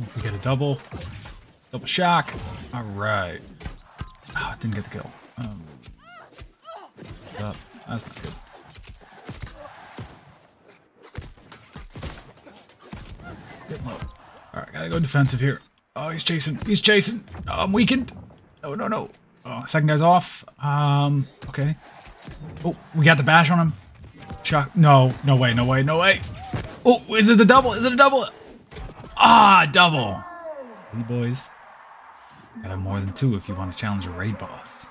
If we get a double. Double shock. Alright. Oh, didn't get the kill. Um. That's not good. Get low. Alright, gotta go defensive here. Oh, he's chasing. He's chasing. Oh, I'm weakened. No, no, no. Oh, second guy's off. Um, okay. Oh, we got the bash on him. Shock. No, no way, no way, no way. Oh, is it a double? Is it a double? Ah, double. Hey, boys. Gotta more than two if you want to challenge a raid boss.